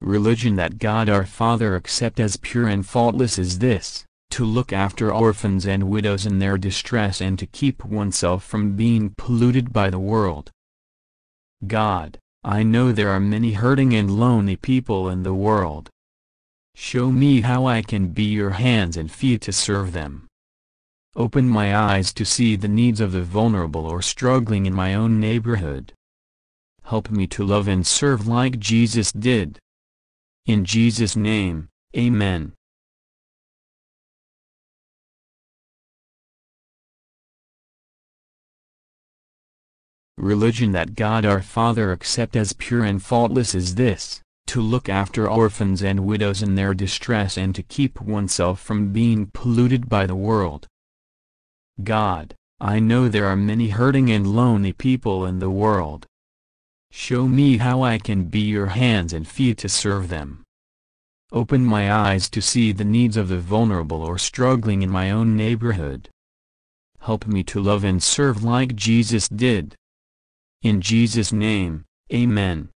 Religion that God our Father accept as pure and faultless is this, to look after orphans and widows in their distress and to keep oneself from being polluted by the world. God, I know there are many hurting and lonely people in the world. Show me how I can be your hands and feet to serve them. Open my eyes to see the needs of the vulnerable or struggling in my own neighborhood. Help me to love and serve like Jesus did. In Jesus' name, Amen. Religion that God our Father accept as pure and faultless is this, to look after orphans and widows in their distress and to keep oneself from being polluted by the world. God, I know there are many hurting and lonely people in the world. Show me how I can be your hands and feet to serve them. Open my eyes to see the needs of the vulnerable or struggling in my own neighborhood. Help me to love and serve like Jesus did. In Jesus' name, Amen.